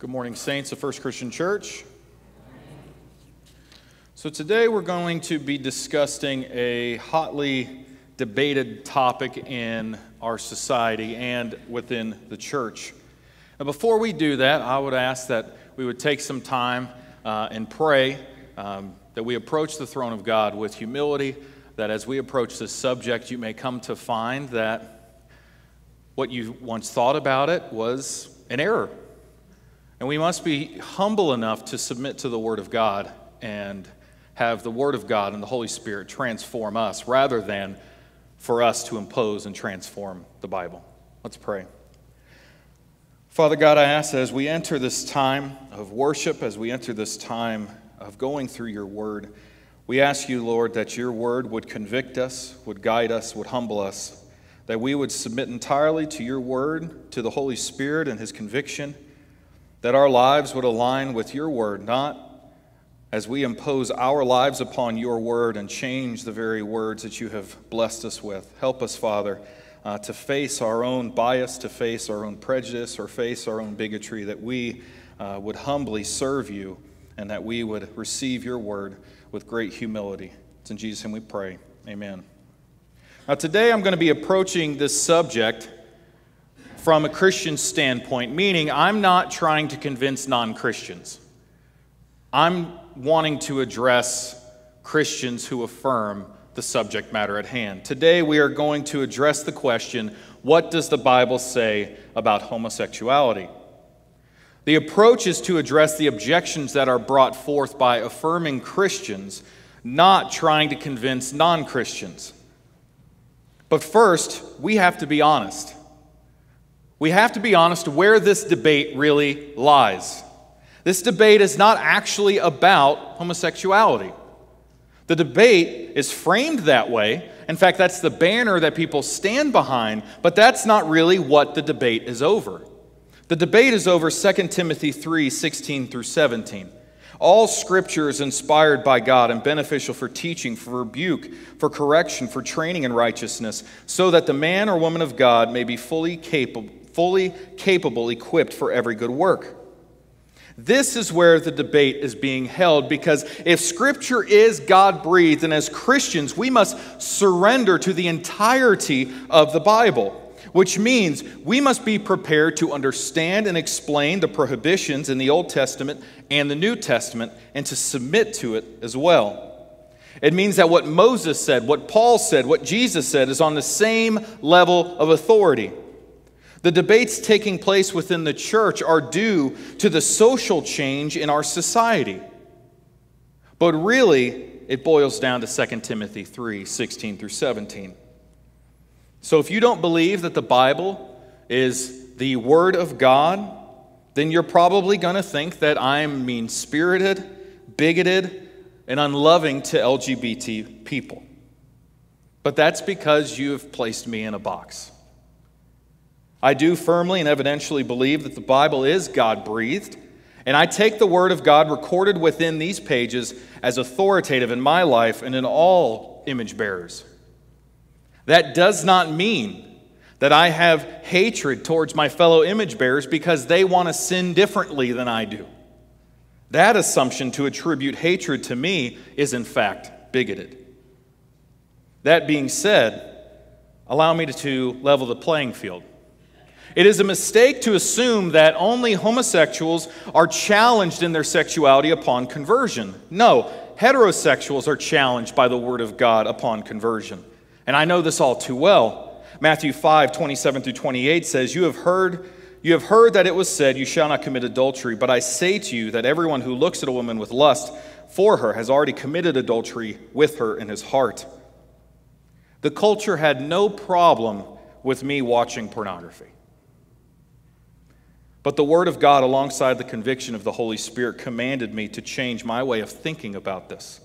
Good morning, Saints of First Christian Church. So, today we're going to be discussing a hotly debated topic in our society and within the church. Now, before we do that, I would ask that we would take some time uh, and pray um, that we approach the throne of God with humility, that as we approach this subject, you may come to find that what you once thought about it was an error and we must be humble enough to submit to the Word of God and have the Word of God and the Holy Spirit transform us rather than for us to impose and transform the Bible. Let's pray. Father God, I ask that as we enter this time of worship, as we enter this time of going through your Word, we ask you, Lord, that your Word would convict us, would guide us, would humble us, that we would submit entirely to your Word, to the Holy Spirit and his conviction that our lives would align with your word, not as we impose our lives upon your word and change the very words that you have blessed us with. Help us, Father, uh, to face our own bias, to face our own prejudice, or face our own bigotry, that we uh, would humbly serve you and that we would receive your word with great humility. It's in Jesus' name we pray. Amen. Now, today I'm going to be approaching this subject from a Christian standpoint, meaning I'm not trying to convince non Christians. I'm wanting to address Christians who affirm the subject matter at hand. Today, we are going to address the question what does the Bible say about homosexuality? The approach is to address the objections that are brought forth by affirming Christians, not trying to convince non Christians. But first, we have to be honest we have to be honest where this debate really lies. This debate is not actually about homosexuality. The debate is framed that way. In fact, that's the banner that people stand behind, but that's not really what the debate is over. The debate is over 2 Timothy 3 16 through 17. All scripture is inspired by God and beneficial for teaching, for rebuke, for correction, for training in righteousness, so that the man or woman of God may be fully capable fully capable, equipped for every good work. This is where the debate is being held because if Scripture is God breathed, and as Christians, we must surrender to the entirety of the Bible, which means we must be prepared to understand and explain the prohibitions in the Old Testament and the New Testament and to submit to it as well. It means that what Moses said, what Paul said, what Jesus said is on the same level of authority. The debates taking place within the church are due to the social change in our society. But really, it boils down to 2 Timothy 3 16 through 17. So if you don't believe that the Bible is the Word of God, then you're probably going to think that I'm mean spirited, bigoted, and unloving to LGBT people. But that's because you have placed me in a box. I do firmly and evidentially believe that the Bible is God breathed, and I take the Word of God recorded within these pages as authoritative in my life and in all image bearers. That does not mean that I have hatred towards my fellow image bearers because they want to sin differently than I do. That assumption to attribute hatred to me is, in fact, bigoted. That being said, allow me to level the playing field. It is a mistake to assume that only homosexuals are challenged in their sexuality upon conversion. No, heterosexuals are challenged by the Word of God upon conversion. And I know this all too well. Matthew 5, 27 through 28 says, You have heard. You have heard that it was said, You shall not commit adultery. But I say to you that everyone who looks at a woman with lust for her has already committed adultery with her in his heart. The culture had no problem with me watching pornography. But the Word of God, alongside the conviction of the Holy Spirit, commanded me to change my way of thinking about this.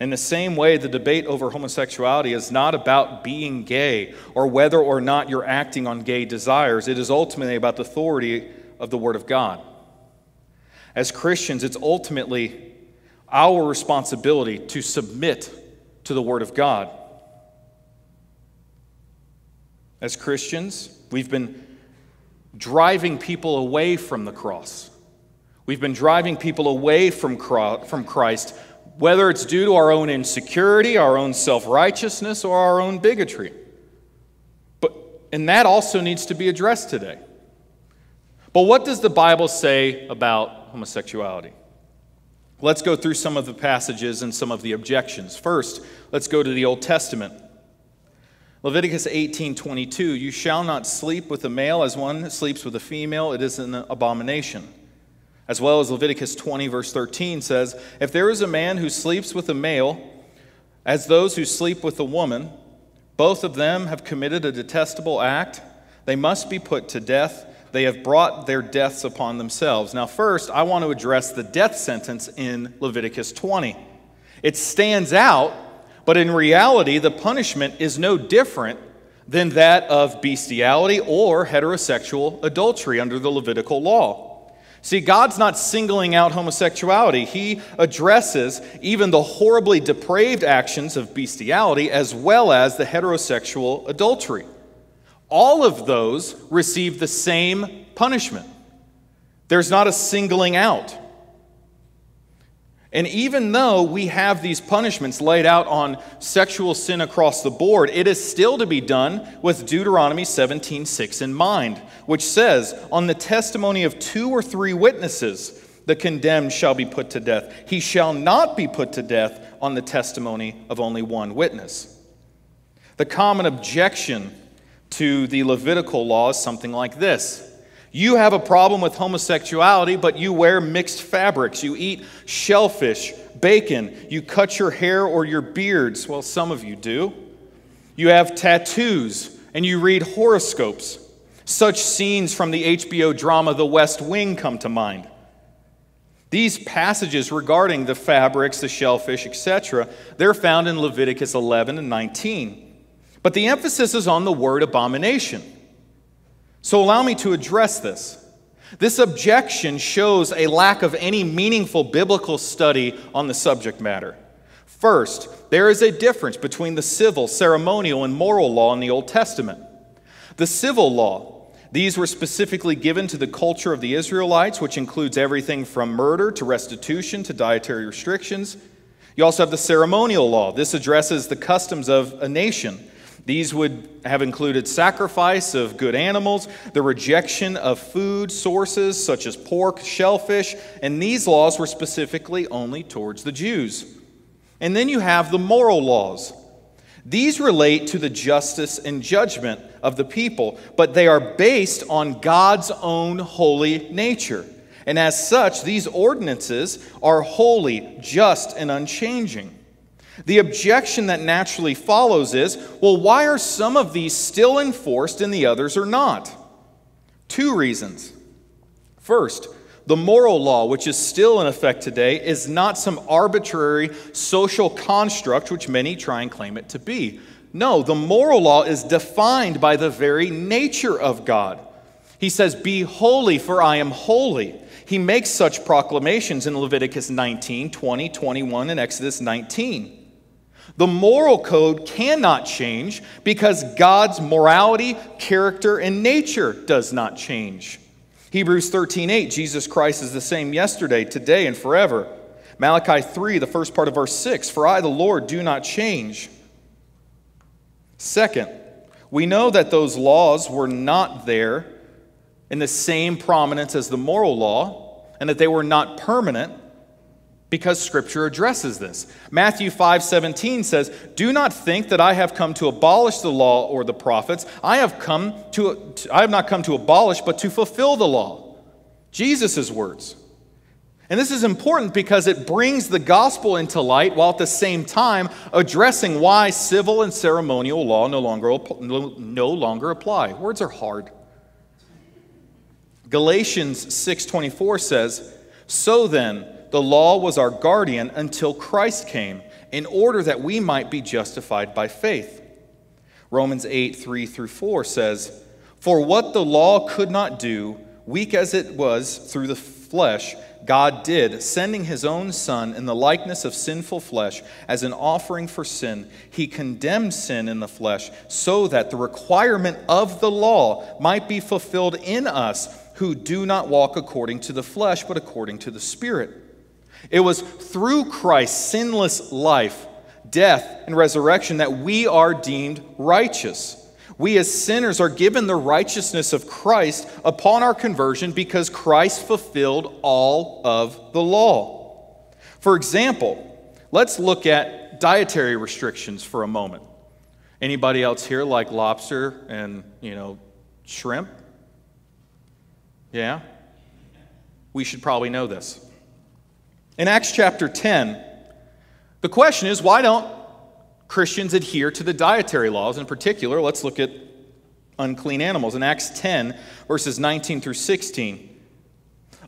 In the same way, the debate over homosexuality is not about being gay or whether or not you're acting on gay desires. It is ultimately about the authority of the Word of God. As Christians, it's ultimately our responsibility to submit to the Word of God. As Christians, we've been driving people away from the cross. We've been driving people away from from Christ, whether it's due to our own insecurity, our own self righteousness, or our own bigotry. But, and that also needs to be addressed today. But what does the Bible say about homosexuality? Let's go through some of the passages and some of the objections. First, let's go to the Old Testament. Leviticus 18:22 You shall not sleep with a male as one sleeps with a female it is an abomination. As well as Leviticus 20 verse 13 says, if there is a man who sleeps with a male as those who sleep with a woman, both of them have committed a detestable act, they must be put to death. They have brought their deaths upon themselves. Now, first, I want to address the death sentence in Leviticus 20. It stands out but in reality, the punishment is no different than that of bestiality or heterosexual adultery under the Levitical law. See, God's not singling out homosexuality. He addresses even the horribly depraved actions of bestiality as well as the heterosexual adultery. All of those receive the same punishment. There's not a singling out. And even though we have these punishments laid out on sexual sin across the board, it is still to be done with Deuteronomy 17:6 in mind, which says, "On the testimony of two or three witnesses, the condemned shall be put to death. He shall not be put to death on the testimony of only one witness." The common objection to the Levitical law is something like this. You have a problem with homosexuality, but you wear mixed fabrics. You eat shellfish, bacon. You cut your hair or your beards. Well, some of you do. You have tattoos and you read horoscopes. Such scenes from the HBO drama The West Wing come to mind. These passages regarding the fabrics, the shellfish, etc., they're found in Leviticus 11 and 19. But the emphasis is on the word abomination. So allow me to address this. This objection shows a lack of any meaningful biblical study on the subject matter. First, there is a difference between the civil, ceremonial, and moral law in the Old Testament. The civil law, these were specifically given to the culture of the Israelites, which includes everything from murder to restitution to dietary restrictions. You also have the ceremonial law. This addresses the customs of a nation these would have included sacrifice of good animals, the rejection of food sources such as pork, shellfish, and these laws were specifically only towards the Jews. And then you have the moral laws. These relate to the justice and judgment of the people, but they are based on God's own holy nature. And as such, these ordinances are holy, just, and unchanging. The objection that naturally follows is well, why are some of these still enforced and the others are not? Two reasons. First, the moral law, which is still in effect today, is not some arbitrary social construct which many try and claim it to be. No, the moral law is defined by the very nature of God. He says, Be holy, for I am holy. He makes such proclamations in Leviticus 19, 20, 21, and Exodus 19. The moral code cannot change because God's morality, character, and nature does not change. Hebrews 13:8 Jesus Christ is the same yesterday, today, and forever. Malachi 3, the first part of verse 6 For I, the Lord, do not change. Second, we know that those laws were not there in the same prominence as the moral law, and that they were not permanent because scripture addresses this. Matthew 5:17 says, "Do not think that I have come to abolish the law or the prophets. I have come to I have not come to abolish but to fulfill the law." Jesus' words. And this is important because it brings the gospel into light while at the same time addressing why civil and ceremonial law no longer, no longer apply. Words are hard. Galatians 6:24 says, "So then, the law was our guardian until Christ came, in order that we might be justified by faith. Romans 8, 3 through 4 says, For what the law could not do, weak as it was through the flesh, God did, sending his own Son in the likeness of sinful flesh as an offering for sin. He condemned sin in the flesh so that the requirement of the law might be fulfilled in us who do not walk according to the flesh, but according to the Spirit. It was through Christ's sinless life, death, and resurrection that we are deemed righteous. We as sinners are given the righteousness of Christ upon our conversion because Christ fulfilled all of the law. For example, let's look at dietary restrictions for a moment. Anybody else here like lobster and, you know, shrimp? Yeah? We should probably know this. In Acts chapter 10, the question is why don't Christians adhere to the dietary laws. In particular, let's look at unclean animals. In Acts 10, verses 19 through 16.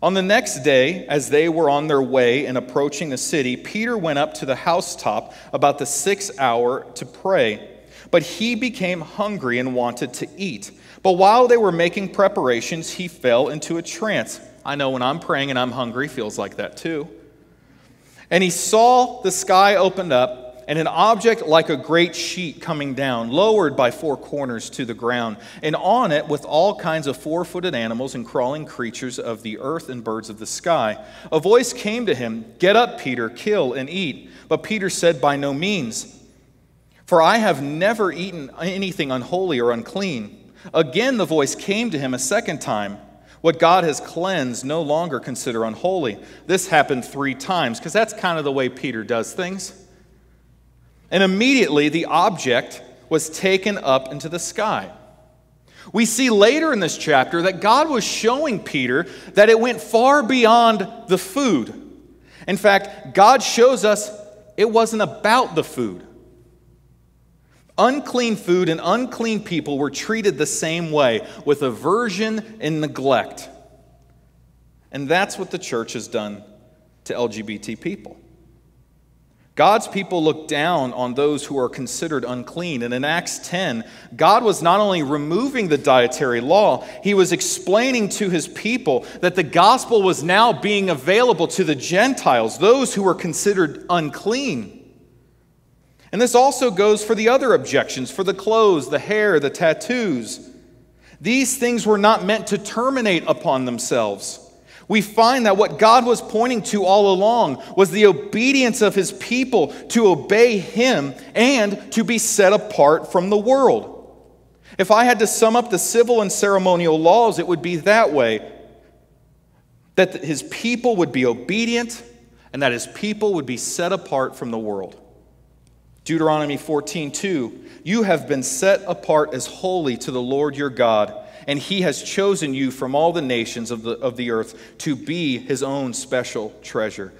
On the next day, as they were on their way and approaching the city, Peter went up to the housetop about the sixth hour to pray. But he became hungry and wanted to eat. But while they were making preparations, he fell into a trance. I know when I'm praying and I'm hungry, feels like that too. And he saw the sky opened up and an object like a great sheet coming down, lowered by four corners to the ground, and on it with all kinds of four footed animals and crawling creatures of the earth and birds of the sky. A voice came to him Get up, Peter, kill and eat. But Peter said, By no means, for I have never eaten anything unholy or unclean. Again, the voice came to him a second time. What God has cleansed, no longer consider unholy. This happened three times, because that's kind of the way Peter does things. And immediately the object was taken up into the sky. We see later in this chapter that God was showing Peter that it went far beyond the food. In fact, God shows us it wasn't about the food. Unclean food and unclean people were treated the same way, with aversion and neglect. And that's what the church has done to LGBT people. God's people look down on those who are considered unclean. And in Acts 10, God was not only removing the dietary law, he was explaining to his people that the gospel was now being available to the Gentiles, those who were considered unclean. And this also goes for the other objections for the clothes, the hair, the tattoos. These things were not meant to terminate upon themselves we find that what God was pointing to all along was the obedience of his people to obey him and to be set apart from the world. If I had to sum up the civil and ceremonial laws, it would be that way that his people would be obedient and that his people would be set apart from the world. Deuteronomy 14, 2, you have been set apart as holy to the Lord your God and he has chosen you from all the nations of the, of the earth to be his own special treasure.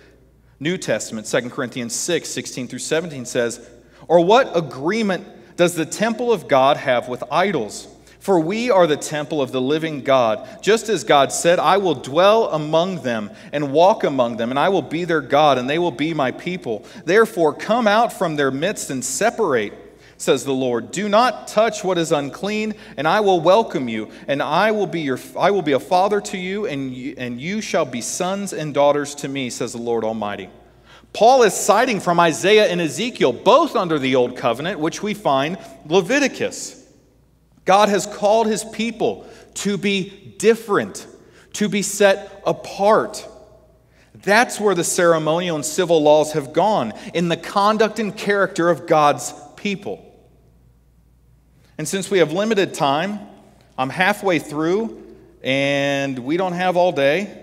New Testament, 2 Corinthians 6, 16 through 17 says, Or what agreement does the temple of God have with idols? For we are the temple of the living God. Just as God said, I will dwell among them and walk among them, and I will be their God, and they will be my people. Therefore, come out from their midst and separate says the Lord. Do not touch what is unclean, and I will welcome you, and I will be your I will be a father to you, and you, and you shall be sons and daughters to me, says the Lord Almighty. Paul is citing from Isaiah and Ezekiel, both under the old covenant, which we find Leviticus. God has called his people to be different, to be set apart. That's where the ceremonial and civil laws have gone, in the conduct and character of God's people. And since we have limited time, I'm halfway through and we don't have all day.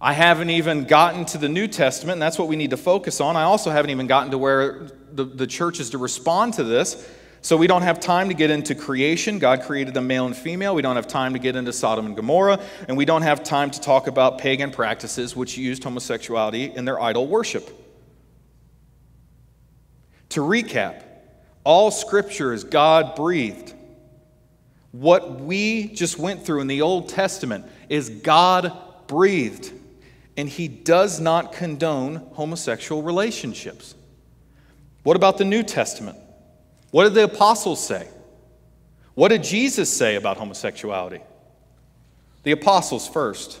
I haven't even gotten to the New Testament, and that's what we need to focus on. I also haven't even gotten to where the, the church is to respond to this. So we don't have time to get into creation. God created them male and female. We don't have time to get into Sodom and Gomorrah. And we don't have time to talk about pagan practices which used homosexuality in their idol worship. To recap, all scripture is God breathed. What we just went through in the Old Testament is God breathed, and He does not condone homosexual relationships. What about the New Testament? What did the apostles say? What did Jesus say about homosexuality? The apostles first.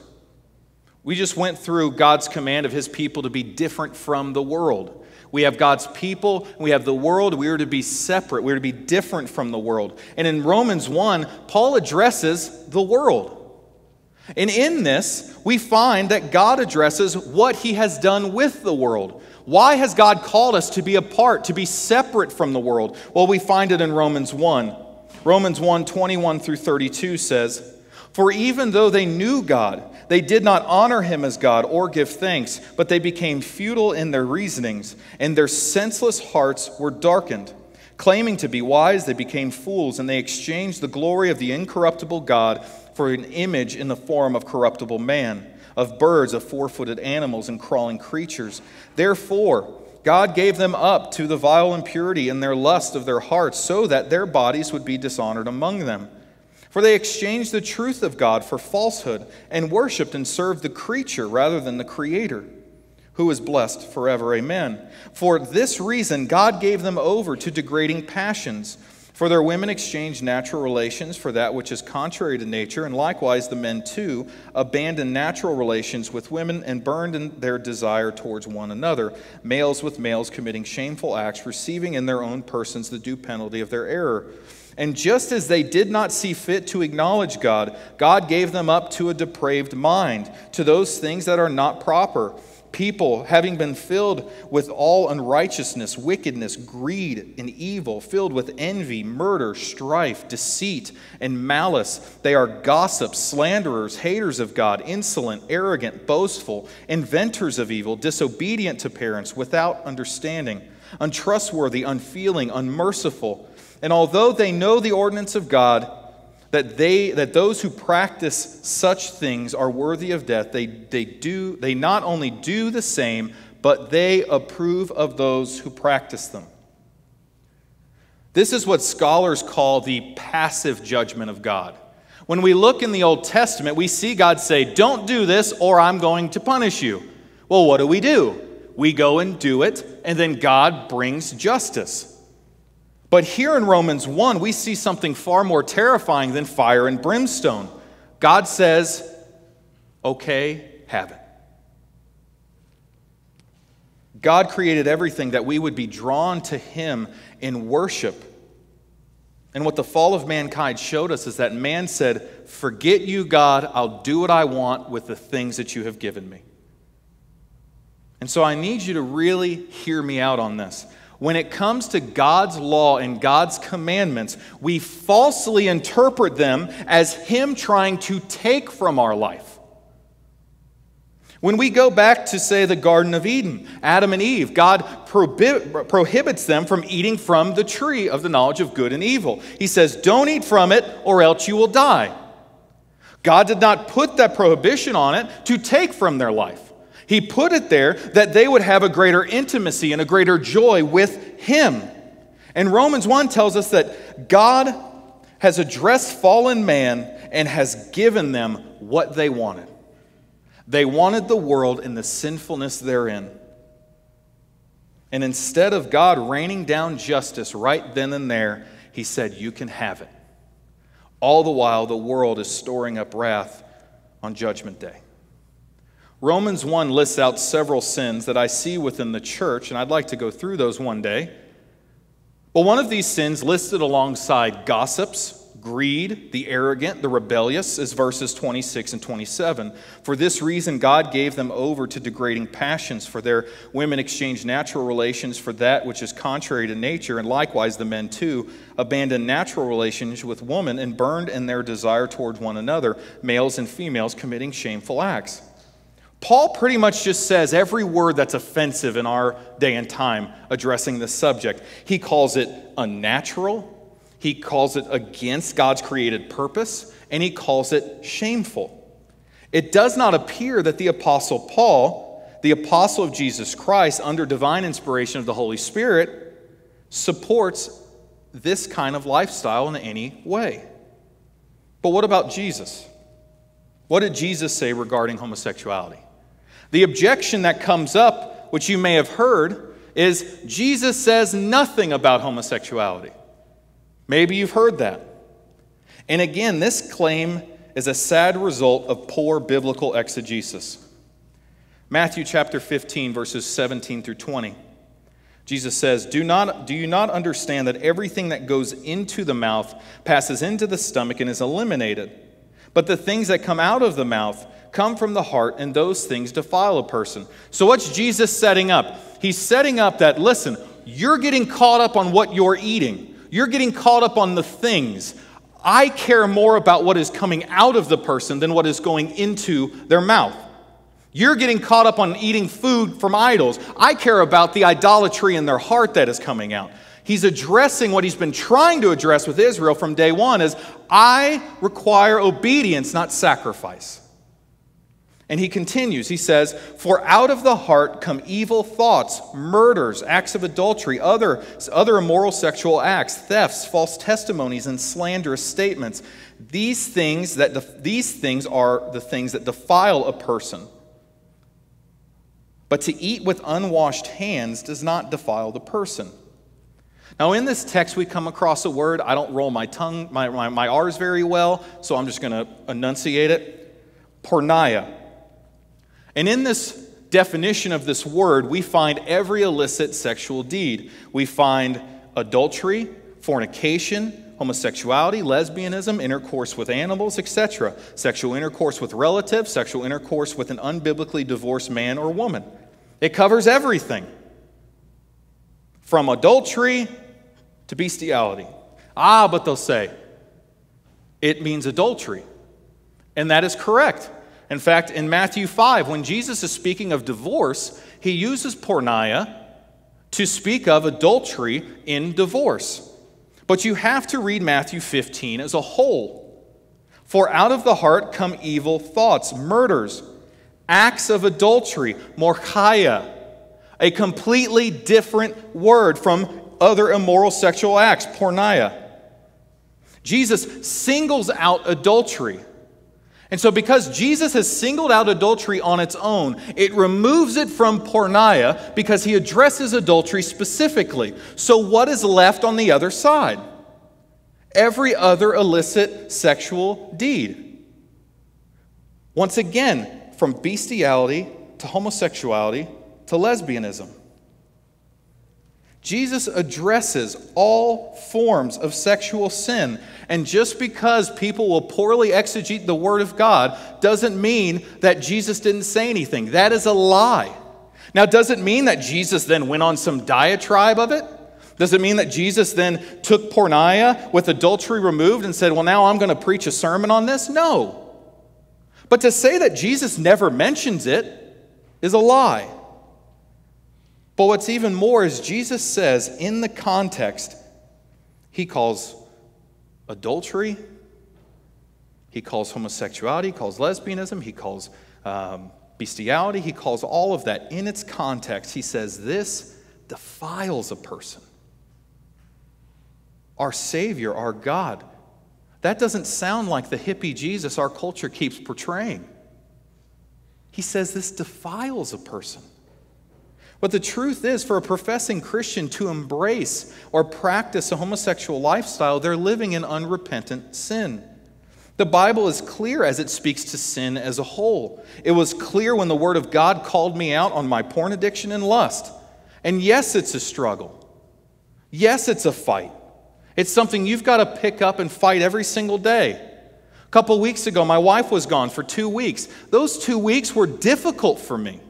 We just went through God's command of his people to be different from the world. We have God's people, we have the world. We are to be separate, we are to be different from the world. And in Romans 1, Paul addresses the world. And in this, we find that God addresses what he has done with the world. Why has God called us to be apart, to be separate from the world? Well, we find it in Romans 1. Romans 1 21 through 32 says, For even though they knew God, they did not honor him as God or give thanks, but they became futile in their reasonings, and their senseless hearts were darkened. Claiming to be wise, they became fools, and they exchanged the glory of the incorruptible God for an image in the form of corruptible man, of birds, of four footed animals, and crawling creatures. Therefore, God gave them up to the vile impurity and their lust of their hearts, so that their bodies would be dishonored among them. For they exchanged the truth of God for falsehood, and worshiped and served the creature rather than the Creator, who is blessed forever. Amen. For this reason, God gave them over to degrading passions. For their women exchanged natural relations for that which is contrary to nature, and likewise the men too abandoned natural relations with women and burned in their desire towards one another, males with males committing shameful acts, receiving in their own persons the due penalty of their error. And just as they did not see fit to acknowledge God, God gave them up to a depraved mind, to those things that are not proper people, having been filled with all unrighteousness, wickedness, greed, and evil, filled with envy, murder, strife, deceit, and malice. They are gossips, slanderers, haters of God, insolent, arrogant, boastful, inventors of evil, disobedient to parents, without understanding, untrustworthy, unfeeling, unmerciful. And although they know the ordinance of God, that, they, that those who practice such things are worthy of death. They, they, do, they not only do the same, but they approve of those who practice them. This is what scholars call the passive judgment of God. When we look in the Old Testament, we see God say, Don't do this, or I'm going to punish you. Well, what do we do? We go and do it, and then God brings justice. But here in Romans 1, we see something far more terrifying than fire and brimstone. God says, okay, have it. God created everything that we would be drawn to Him in worship. And what the fall of mankind showed us is that man said, Forget you, God, I'll do what I want with the things that you have given me. And so I need you to really hear me out on this when it comes to God's law and God's commandments, we falsely interpret them as Him trying to take from our life. When we go back to, say, the Garden of Eden, Adam and Eve, God prohib- prohibits them from eating from the tree of the knowledge of good and evil. He says, Don't eat from it, or else you will die. God did not put that prohibition on it to take from their life. He put it there that they would have a greater intimacy and a greater joy with Him. And Romans 1 tells us that God has addressed fallen man and has given them what they wanted. They wanted the world and the sinfulness therein. And instead of God raining down justice right then and there, He said, You can have it. All the while, the world is storing up wrath on Judgment Day. Romans 1 lists out several sins that I see within the church, and I'd like to go through those one day. But one of these sins listed alongside gossips, greed, the arrogant, the rebellious is verses 26 and 27. For this reason, God gave them over to degrading passions, for their women exchanged natural relations for that which is contrary to nature, and likewise the men too abandoned natural relations with women and burned in their desire towards one another, males and females committing shameful acts. Paul pretty much just says every word that's offensive in our day and time addressing this subject. He calls it unnatural, he calls it against God's created purpose, and he calls it shameful. It does not appear that the Apostle Paul, the apostle of Jesus Christ, under divine inspiration of the Holy Spirit, supports this kind of lifestyle in any way. But what about Jesus? What did Jesus say regarding homosexuality? The objection that comes up, which you may have heard, is Jesus says nothing about homosexuality. Maybe you've heard that. And again, this claim is a sad result of poor biblical exegesis. Matthew chapter 15, verses 17 through 20. Jesus says, do, not, do you not understand that everything that goes into the mouth passes into the stomach and is eliminated? But the things that come out of the mouth come from the heart, and those things defile a person. So, what's Jesus setting up? He's setting up that, listen, you're getting caught up on what you're eating, you're getting caught up on the things. I care more about what is coming out of the person than what is going into their mouth. You're getting caught up on eating food from idols. I care about the idolatry in their heart that is coming out. He's addressing what he's been trying to address with Israel from day one is I require obedience, not sacrifice. And he continues, he says, For out of the heart come evil thoughts, murders, acts of adultery, other, other immoral sexual acts, thefts, false testimonies, and slanderous statements. These things, that these things are the things that defile a person. But to eat with unwashed hands does not defile the person. Now, in this text, we come across a word. I don't roll my tongue, my, my, my R's very well, so I'm just going to enunciate it. Porneia. And in this definition of this word, we find every illicit sexual deed. We find adultery, fornication, homosexuality, lesbianism, intercourse with animals, etc., sexual intercourse with relatives, sexual intercourse with an unbiblically divorced man or woman. It covers everything from adultery to bestiality. Ah, but they'll say, it means adultery. And that is correct. In fact, in Matthew 5, when Jesus is speaking of divorce, he uses porneia to speak of adultery in divorce. But you have to read Matthew 15 as a whole. For out of the heart come evil thoughts, murders, acts of adultery, moicheia, a completely different word from other immoral sexual acts, porneia. Jesus singles out adultery and so, because Jesus has singled out adultery on its own, it removes it from porneia because he addresses adultery specifically. So, what is left on the other side? Every other illicit sexual deed. Once again, from bestiality to homosexuality to lesbianism. Jesus addresses all forms of sexual sin. And just because people will poorly exegete the Word of God doesn't mean that Jesus didn't say anything. That is a lie. Now, does it mean that Jesus then went on some diatribe of it? Does it mean that Jesus then took porneia with adultery removed and said, Well, now I'm going to preach a sermon on this? No. But to say that Jesus never mentions it is a lie. But what's even more is Jesus says in the context, he calls adultery, he calls homosexuality, he calls lesbianism, he calls um, bestiality, he calls all of that. In its context, he says this defiles a person. Our Savior, our God. That doesn't sound like the hippie Jesus our culture keeps portraying. He says this defiles a person. But the truth is, for a professing Christian to embrace or practice a homosexual lifestyle, they're living in unrepentant sin. The Bible is clear as it speaks to sin as a whole. It was clear when the Word of God called me out on my porn addiction and lust. And yes, it's a struggle. Yes, it's a fight. It's something you've got to pick up and fight every single day. A couple weeks ago, my wife was gone for two weeks. Those two weeks were difficult for me.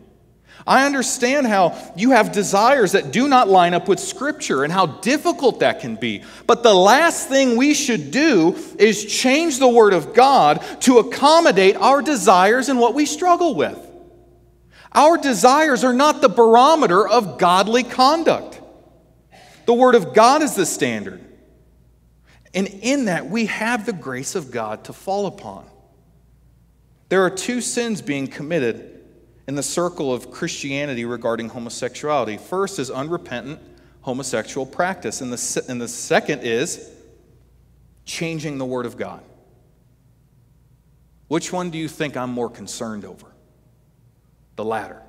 I understand how you have desires that do not line up with Scripture and how difficult that can be. But the last thing we should do is change the Word of God to accommodate our desires and what we struggle with. Our desires are not the barometer of godly conduct. The Word of God is the standard. And in that, we have the grace of God to fall upon. There are two sins being committed in the circle of Christianity regarding homosexuality. First is unrepentant homosexual practice, and the, and the second is changing the Word of God. Which one do you think I'm more concerned over? The latter.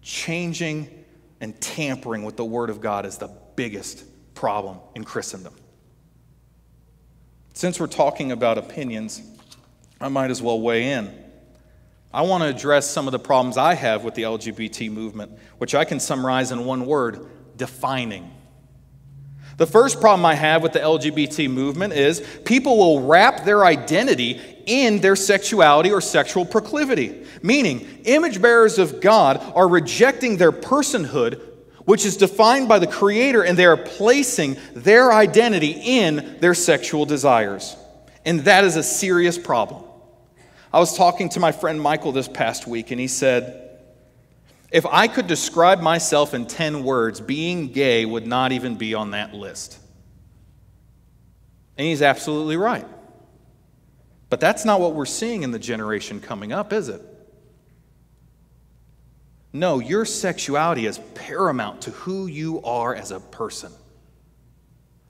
Changing and tampering with the Word of God is the biggest problem in Christendom. Since we're talking about opinions, I might as well weigh in. I want to address some of the problems I have with the LGBT movement, which I can summarize in one word defining. The first problem I have with the LGBT movement is people will wrap their identity in their sexuality or sexual proclivity, meaning image bearers of God are rejecting their personhood, which is defined by the Creator, and they are placing their identity in their sexual desires. And that is a serious problem. I was talking to my friend Michael this past week, and he said, if I could describe myself in 10 words, being gay would not even be on that list. And he's absolutely right. But that's not what we're seeing in the generation coming up, is it? No, your sexuality is paramount to who you are as a person.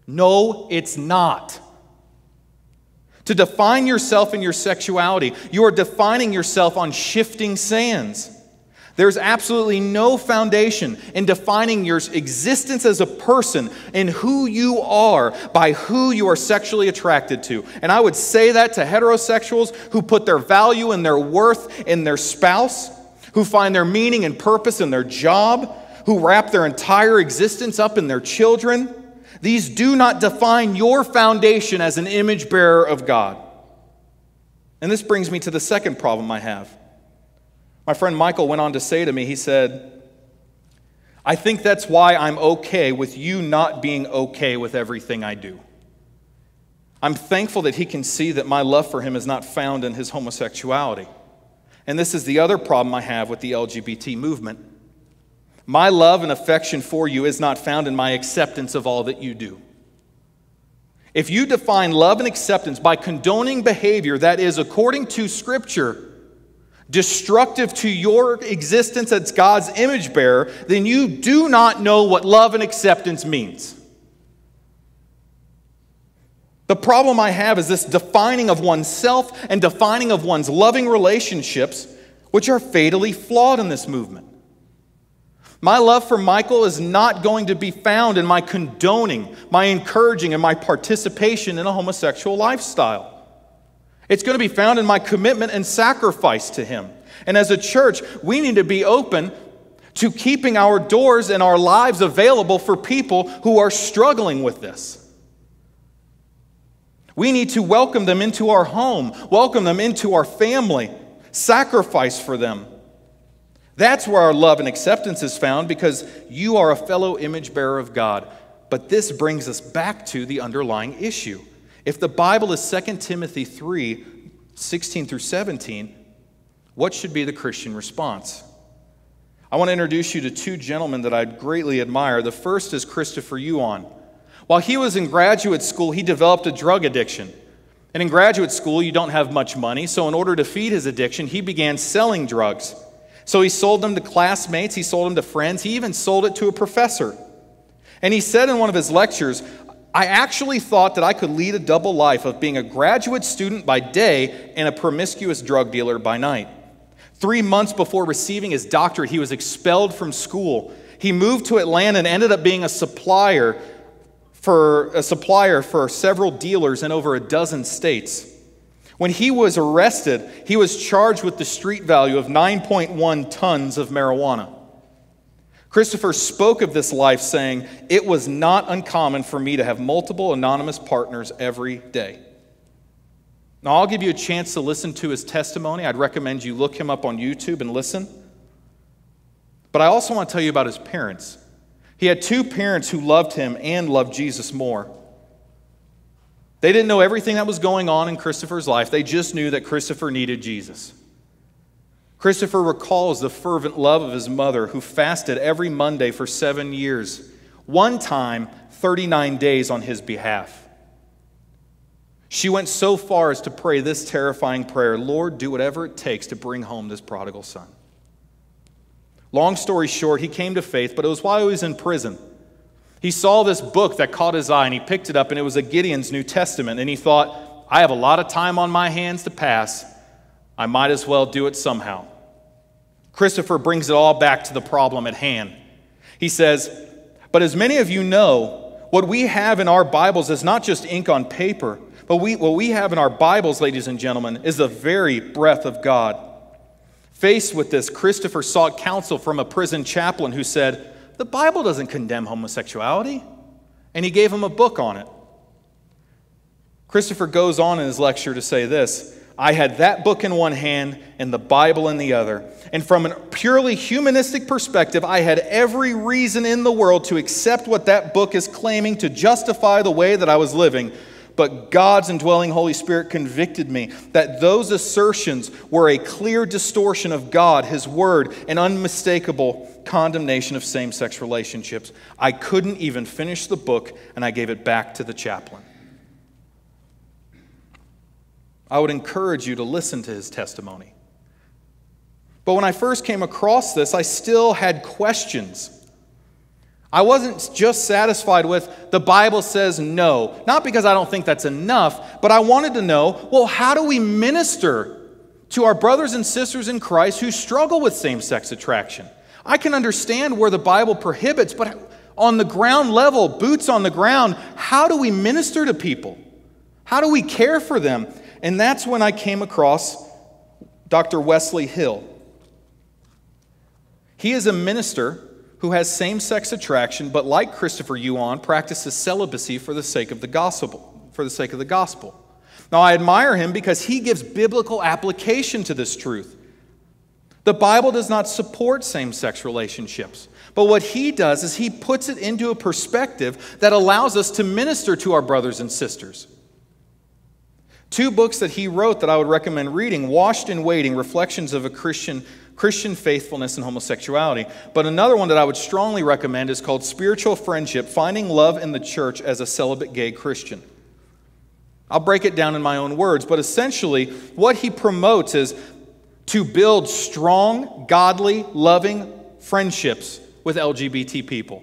No, it's not. To define yourself in your sexuality, you are defining yourself on shifting sands. There's absolutely no foundation in defining your existence as a person and who you are by who you are sexually attracted to. And I would say that to heterosexuals who put their value and their worth in their spouse, who find their meaning and purpose in their job, who wrap their entire existence up in their children. These do not define your foundation as an image bearer of God. And this brings me to the second problem I have. My friend Michael went on to say to me, he said, I think that's why I'm okay with you not being okay with everything I do. I'm thankful that he can see that my love for him is not found in his homosexuality. And this is the other problem I have with the LGBT movement. My love and affection for you is not found in my acceptance of all that you do. If you define love and acceptance by condoning behavior that is, according to Scripture, destructive to your existence as God's image bearer, then you do not know what love and acceptance means. The problem I have is this defining of oneself and defining of one's loving relationships, which are fatally flawed in this movement. My love for Michael is not going to be found in my condoning, my encouraging, and my participation in a homosexual lifestyle. It's going to be found in my commitment and sacrifice to Him. And as a church, we need to be open to keeping our doors and our lives available for people who are struggling with this. We need to welcome them into our home, welcome them into our family, sacrifice for them. That's where our love and acceptance is found because you are a fellow image bearer of God. But this brings us back to the underlying issue. If the Bible is 2 Timothy 3 16 through 17, what should be the Christian response? I want to introduce you to two gentlemen that I greatly admire. The first is Christopher Yuan. While he was in graduate school, he developed a drug addiction. And in graduate school, you don't have much money, so in order to feed his addiction, he began selling drugs. So he sold them to classmates, he sold them to friends, he even sold it to a professor. And he said in one of his lectures, I actually thought that I could lead a double life of being a graduate student by day and a promiscuous drug dealer by night. Three months before receiving his doctorate, he was expelled from school. He moved to Atlanta and ended up being a supplier for a supplier for several dealers in over a dozen states. When he was arrested, he was charged with the street value of 9.1 tons of marijuana. Christopher spoke of this life saying, It was not uncommon for me to have multiple anonymous partners every day. Now, I'll give you a chance to listen to his testimony. I'd recommend you look him up on YouTube and listen. But I also want to tell you about his parents. He had two parents who loved him and loved Jesus more. They didn't know everything that was going on in Christopher's life, they just knew that Christopher needed Jesus. Christopher recalls the fervent love of his mother, who fasted every Monday for seven years, one time 39 days on his behalf. She went so far as to pray this terrifying prayer Lord, do whatever it takes to bring home this prodigal son. Long story short, he came to faith, but it was while he was in prison. He saw this book that caught his eye and he picked it up, and it was a Gideon's New Testament. And he thought, I have a lot of time on my hands to pass. I might as well do it somehow. Christopher brings it all back to the problem at hand. He says, But as many of you know, what we have in our Bibles is not just ink on paper, But we, what we have in our Bibles, ladies and gentlemen, is the very breath of God. Faced with this, Christopher sought counsel from a prison chaplain who said, The Bible doesn't condemn homosexuality. And he gave him a book on it. Christopher goes on in his lecture to say this I had that book in one hand and the Bible in the other. And from a purely humanistic perspective, I had every reason in the world to accept what that book is claiming to justify the way that I was living. But God's indwelling Holy Spirit convicted me that those assertions were a clear distortion of God, His Word, an unmistakable condemnation of same sex relationships. I couldn't even finish the book, and I gave it back to the chaplain. I would encourage you to listen to his testimony. But when I first came across this, I still had questions. I wasn't just satisfied with the Bible says no, not because I don't think that's enough, but I wanted to know well, how do we minister to our brothers and sisters in Christ who struggle with same sex attraction? I can understand where the Bible prohibits, but on the ground level, boots on the ground, how do we minister to people? How do we care for them? And that's when I came across Dr. Wesley Hill. He is a minister who has same sex attraction, but like Christopher Yuan, practices celibacy for the sake of the gospel. For the sake of the gospel. Now, I admire him because he gives biblical application to this truth. The Bible does not support same sex relationships. But what he does is he puts it into a perspective that allows us to minister to our brothers and sisters. Two books that he wrote that I would recommend reading Washed and Waiting Reflections of a Christian, Christian Faithfulness and Homosexuality. But another one that I would strongly recommend is called Spiritual Friendship Finding Love in the Church as a Celibate Gay Christian. I'll break it down in my own words, but essentially, what he promotes is to build strong, godly, loving friendships with LGBT people.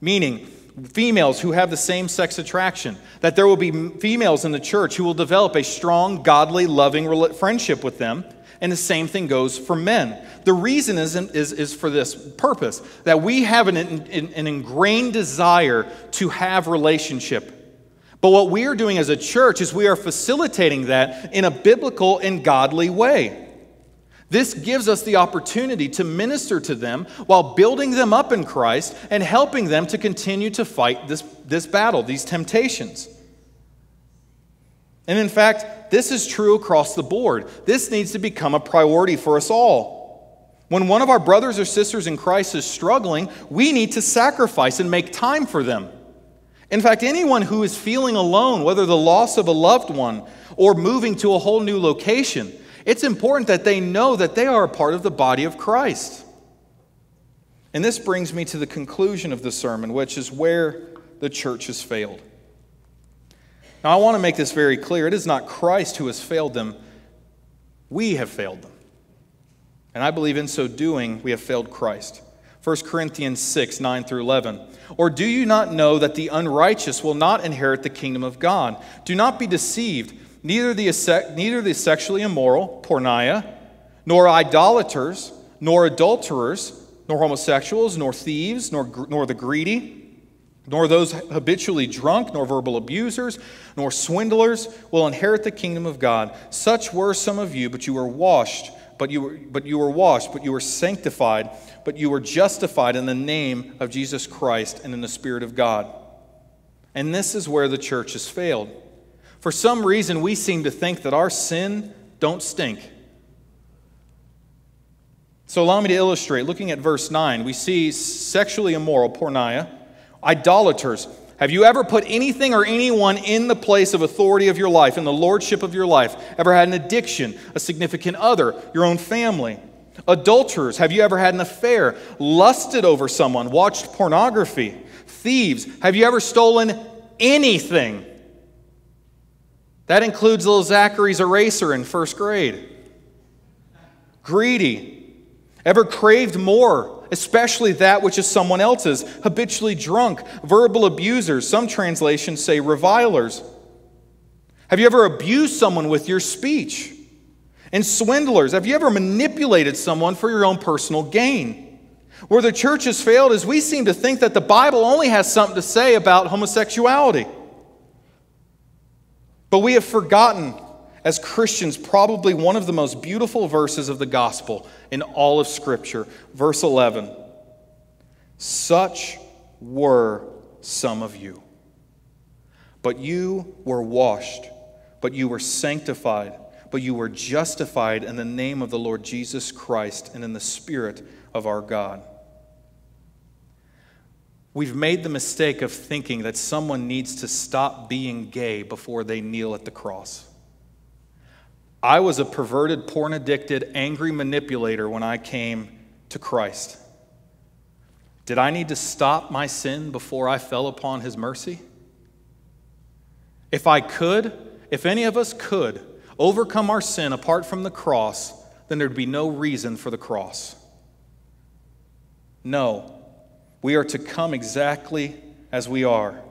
Meaning, females who have the same sex attraction, that there will be females in the church who will develop a strong, godly, loving friendship with them. And the same thing goes for men. The reason is, is, is for this purpose that we have an, an ingrained desire to have relationship. But what we are doing as a church is we are facilitating that in a biblical and godly way. This gives us the opportunity to minister to them while building them up in Christ and helping them to continue to fight this, this battle, these temptations. And in fact, this is true across the board. This needs to become a priority for us all. When one of our brothers or sisters in Christ is struggling, we need to sacrifice and make time for them. In fact, anyone who is feeling alone, whether the loss of a loved one or moving to a whole new location, it's important that they know that they are a part of the body of Christ. And this brings me to the conclusion of the sermon, which is where the church has failed. Now, I want to make this very clear. It is not Christ who has failed them, we have failed them. And I believe in so doing, we have failed Christ. 1 Corinthians 6, 9 through 11. Or do you not know that the unrighteous will not inherit the kingdom of God? Do not be deceived neither the, neither the sexually immoral, porneia, nor idolaters, nor adulterers, nor homosexuals, nor thieves, nor, nor the greedy, nor those habitually drunk, nor verbal abusers, nor swindlers will inherit the kingdom of God. Such were some of you, but you were washed, but you were, but you were washed, but you were sanctified, but you were justified in the name of Jesus Christ and in the Spirit of God. And this is where the church has failed. For some reason, we seem to think that our sin don't stink. So allow me to illustrate. Looking at verse 9, we see sexually immoral, porneia, idolaters. Have you ever put anything or anyone in the place of authority of your life, in the lordship of your life? Ever had an addiction, a significant other, your own family? Adulterers, have you ever had an affair, lusted over someone, watched pornography? Thieves, have you ever stolen anything? That includes little Zachary's eraser in first grade. Greedy. Ever craved more, especially that which is someone else's? Habitually drunk. Verbal abusers. Some translations say revilers. Have you ever abused someone with your speech? And swindlers. Have you ever manipulated someone for your own personal gain? Where the church has failed is we seem to think that the Bible only has something to say about homosexuality. But we have forgotten, as Christians, probably one of the most beautiful verses of the gospel in all of Scripture. Verse 11 Such were some of you. But you were washed, but you were sanctified, but you were justified in the name of the Lord Jesus Christ and in the Spirit of our God. We've made the mistake of thinking that someone needs to stop being gay before they kneel at the cross. I was a perverted, porn addicted, angry manipulator when I came to Christ. Did I need to stop my sin before I fell upon his mercy? If I could, if any of us could overcome our sin apart from the cross, then there'd be no reason for the cross. No, we are to come exactly as we are.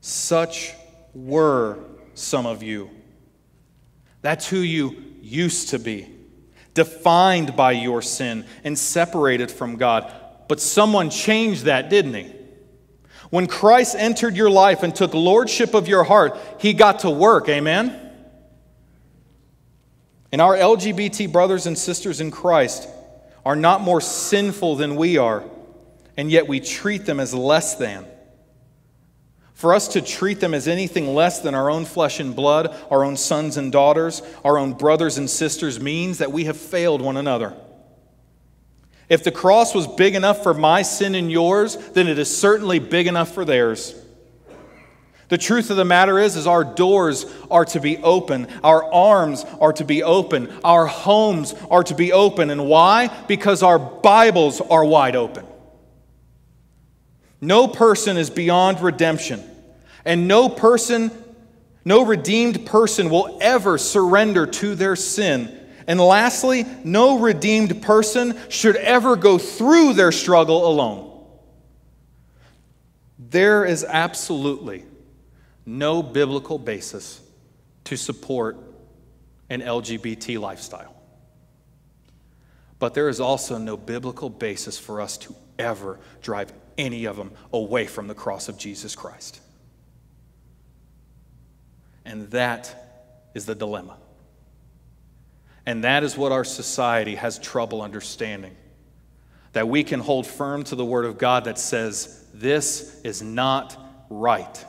Such were some of you. That's who you used to be, defined by your sin and separated from God. But someone changed that, didn't he? When Christ entered your life and took lordship of your heart, he got to work. Amen? And our LGBT brothers and sisters in Christ are not more sinful than we are, and yet we treat them as less than. For us to treat them as anything less than our own flesh and blood, our own sons and daughters, our own brothers and sisters, means that we have failed one another. If the cross was big enough for my sin and yours, then it is certainly big enough for theirs. The truth of the matter is, is our doors are to be open. Our arms are to be open. Our homes are to be open. And why? Because our Bibles are wide open. No person is beyond redemption. And no person, no redeemed person will ever surrender to their sin. And lastly, no redeemed person should ever go through their struggle alone. There is absolutely no biblical basis to support an LGBT lifestyle. But there is also no biblical basis for us to ever drive any of them away from the cross of Jesus Christ. And that is the dilemma. And that is what our society has trouble understanding. That we can hold firm to the Word of God that says, this is not right.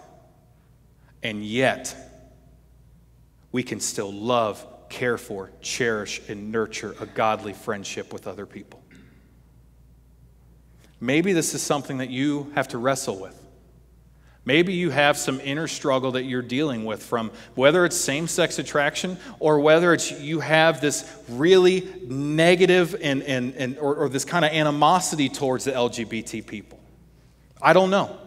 And yet, we can still love, care for, cherish, and nurture a godly friendship with other people. Maybe this is something that you have to wrestle with. Maybe you have some inner struggle that you're dealing with from whether it's same sex attraction or whether it's you have this really negative and, and, and, or, or this kind of animosity towards the LGBT people. I don't know.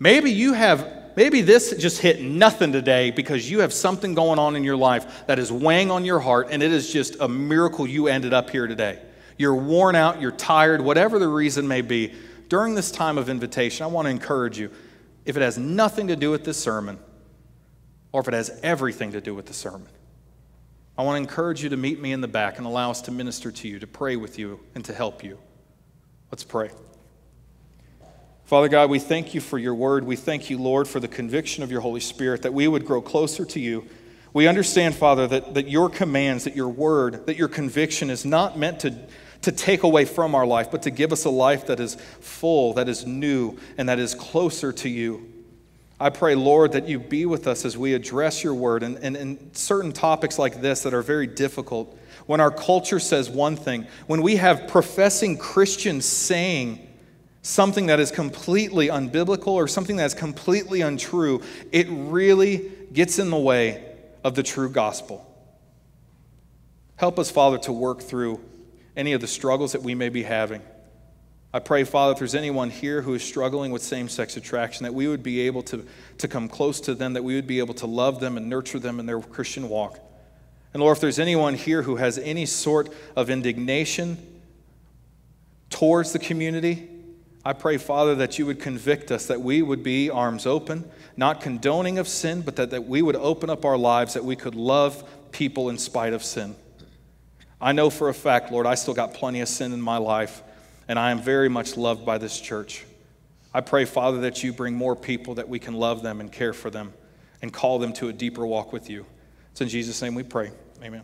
Maybe you have Maybe this just hit nothing today because you have something going on in your life that is weighing on your heart, and it is just a miracle you ended up here today. You're worn out, you're tired, whatever the reason may be. During this time of invitation, I want to encourage you if it has nothing to do with this sermon, or if it has everything to do with the sermon, I want to encourage you to meet me in the back and allow us to minister to you, to pray with you, and to help you. Let's pray. Father God, we thank you for your word. We thank you, Lord, for the conviction of your Holy Spirit that we would grow closer to you. We understand, Father, that, that your commands, that your word, that your conviction is not meant to, to take away from our life, but to give us a life that is full, that is new, and that is closer to you. I pray, Lord, that you be with us as we address your word and, and certain topics like this that are very difficult. When our culture says one thing, when we have professing Christians saying, something that is completely unbiblical or something that is completely untrue, it really gets in the way of the true gospel. Help us, Father, to work through any of the struggles that we may be having. I pray, Father, if there's anyone here who is struggling with same sex attraction, that we would be able to, to come close to them, that we would be able to love them and nurture them in their Christian walk. And Lord, if there's anyone here who has any sort of indignation towards the community, I pray, Father, that you would convict us, that we would be arms open, not condoning of sin, but that, that we would open up our lives, that we could love people in spite of sin. I know for a fact, Lord, I still got plenty of sin in my life, and I am very much loved by this church. I pray, Father, that you bring more people that we can love them and care for them. and call them to a deeper walk with you. It's in Jesus' name we pray. Amen.